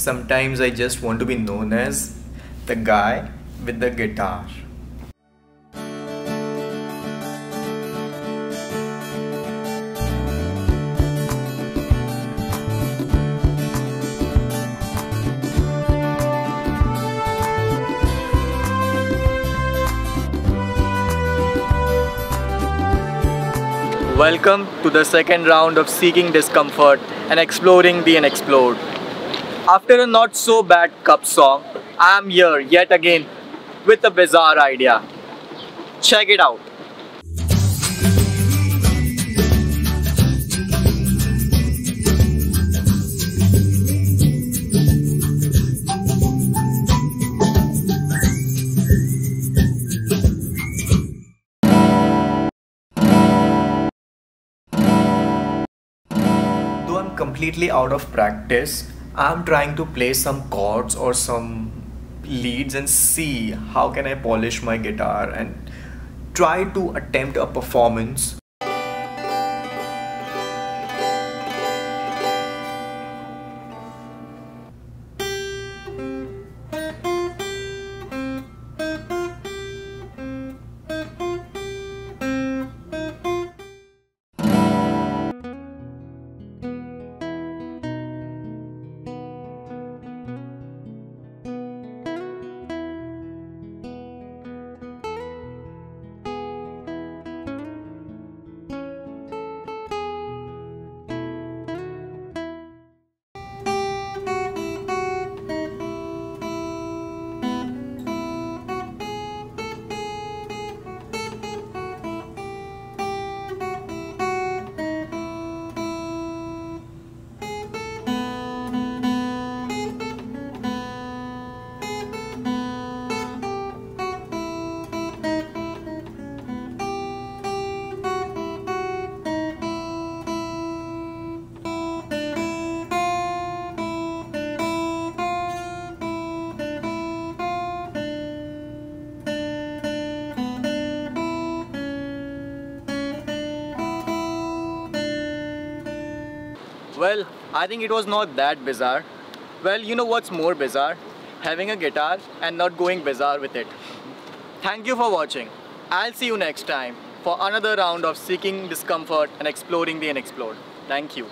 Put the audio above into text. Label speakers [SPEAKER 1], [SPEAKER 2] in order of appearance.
[SPEAKER 1] Sometimes I just want to be known as the guy with the guitar. Welcome to the second round of Seeking Discomfort and Exploring the Unexplored. After a not so bad cup song, I am here yet again with a bizarre idea. Check it out. Completely out of practice, I'm trying to play some chords or some leads and see how can I polish my guitar and try to attempt a performance Well, I think it was not that bizarre. Well, you know what's more bizarre? Having a guitar and not going bizarre with it. Thank you for watching. I'll see you next time for another round of seeking discomfort and exploring the unexplored. Thank you.